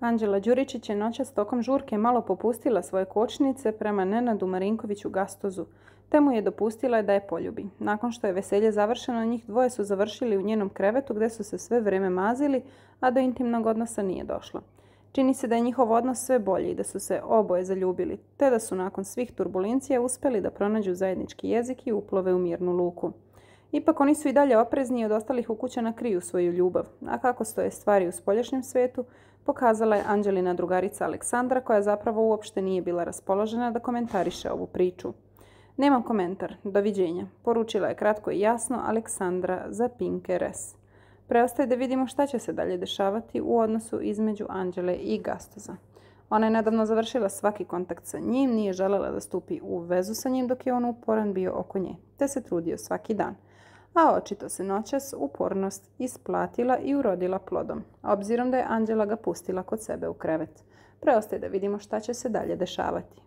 Anđela Đuričić je noćas tokom žurke malo popustila svoje kočnice prema Nenadu Marinkoviću Gastozu, te mu je dopustila da je poljubi. Nakon što je veselje završeno, njih dvoje su završili u njenom krevetu gdje su se sve vrijeme mazili, a do intimnog odnosa nije došlo. Čini se da je njihov odnos sve bolji i da su se oboje zaljubili, te da su nakon svih turbulencija uspjeli da pronađu zajednički jezik i uplove u mirnu luku. Ipak oni su i dalje oprezni od ostalih ukućana kriju svoju ljubav, a kako stoje stvari u spoljašnjem svetu, pokazala je Anđelina drugarica Aleksandra koja zapravo uopšte nije bila raspoložena da komentariše ovu priču. Nemam komentar, doviđenja, poručila je kratko i jasno Aleksandra za Pinkeres. Preostaje da vidimo šta će se dalje dešavati u odnosu između Anđele i Gastoza. Ona je nedavno završila svaki kontakt sa njim, nije željela da stupi u vezu sa njim dok je on uporan bio oko nje, te se trudio svaki dan. A očito se noćas upornost isplatila i urodila plodom, obzirom da je Anđela ga pustila kod sebe u krevet. Preostaje da vidimo šta će se dalje dešavati.